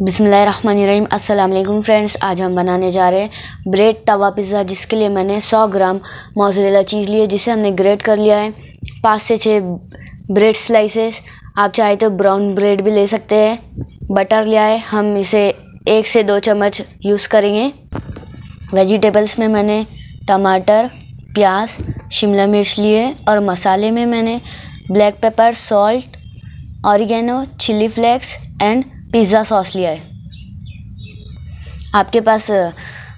बिसमीम अल्लाम फ्रेंड्स, आज हम बनाने जा रहे हैं ब्रेड तवा पिज़्ज़ा, जिसके लिए मैंने 100 ग्राम मोज़रेला चीज़ ली है, जिसे हमने ग्रेट कर लिया है। पाँच से छः ब्रेड स्लाइसेस, आप चाहे तो ब्राउन ब्रेड भी ले सकते हैं। बटर लिया है, हम इसे एक से दो चम्मच यूज़ करेंगे। वेजिटेबल्स में मैंने टमाटर, प्याज, शिमला मिर्च लिए और मसाले में मैंने black pepper, salt, oregano chilli flakes and pizza sauce लिया है। आपके पास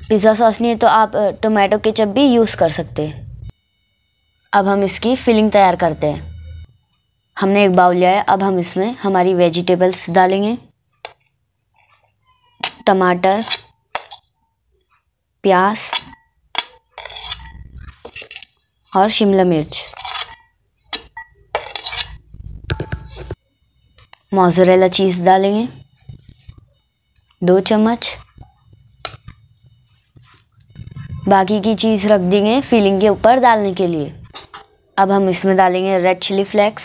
पिज़्ज़ा सॉस नहीं है तो आप टोमेटो केचप भी यूज़ कर सकते हैं। अब हम इसकी फिलिंग तैयार करते हैं। हमने एक बाउल लिया है, अब हम इसमें हमारी वेजिटेबल्स डालेंगे। टमाटर, प्याज और शिमला मिर्च। मोज़रेला चीज़ डालेंगे। दो चम्मच। बाकी की चीज़ रख देंगे फिलिंग के ऊपर डालने के लिए। अब हम इसमें डालेंगे red chilli flakes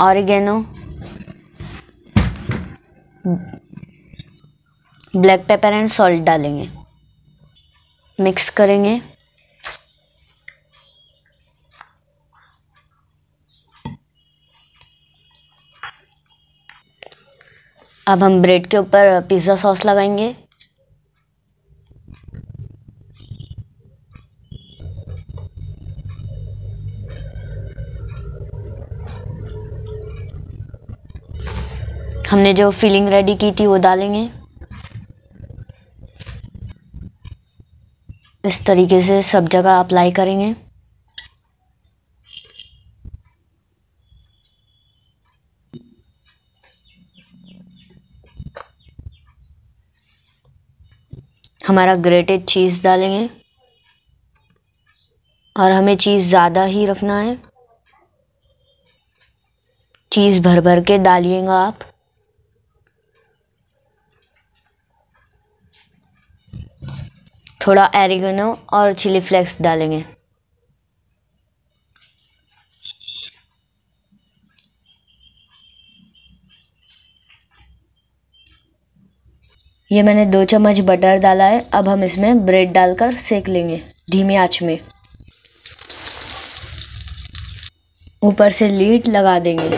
oregano black pepper and salt डालेंगे। मिक्स करेंगे। अब हम ब्रेड के ऊपर पिज़्ज़ा सॉस लगाएँगे। हमने जो फिलिंग रेडी की थी वो डालेंगे। इस तरीके से सब जगह अप्लाई करेंगे। हमारा ग्रेटेड चीज़ डालेंगे। और हमें चीज़ ज़्यादा ही रखना है। चीज़ भर भर के डालिएगा आप। थोड़ा एरिगनो और चिली फ्लेक्स डालेंगे। ये मैंने दो चम्मच बटर डाला है। अब हम इसमें ब्रेड डालकर सेक लेंगे धीमी आँच में। ऊपर से लीड लगा देंगे।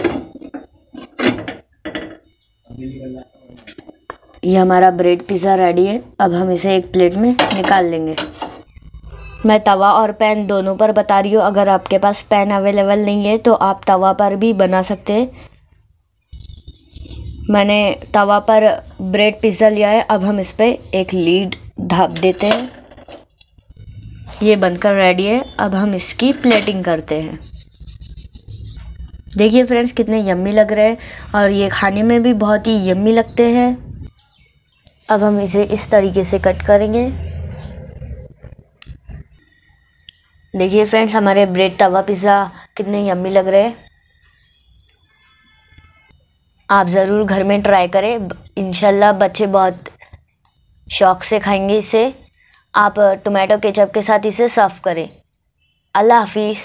ये हमारा ब्रेड पिज़्ज़ा रेडी है। अब हम इसे एक प्लेट में निकाल लेंगे। मैं तवा और पैन दोनों पर बता रही हूँ। अगर आपके पास पैन अवेलेबल नहीं है तो आप तवा पर भी बना सकते हैं। मैंने तवा पर ब्रेड पिज़्ज़ा लिया है। अब हम इस पर एक लीड ढाप देते हैं। ये बनकर रेडी है। अब हम इसकी प्लेटिंग करते हैं। देखिए फ्रेंड्स कितने यम्मी लग रहे हैं। और ये खाने में भी बहुत ही यम्मी लगते हैं। अब हम इसे इस तरीके से कट करेंगे। देखिए फ्रेंड्स हमारे ब्रेड तवा, पिज़्ज़ा कितने यम्मी लग रहे हैं। आप ज़रूर घर में ट्राई करें। इनशाला बच्चे बहुत शौक से खाएँगे इसे। आप टोमेटो केचप के साथ इसे सर्व करें। अल्लाह हाफिज़।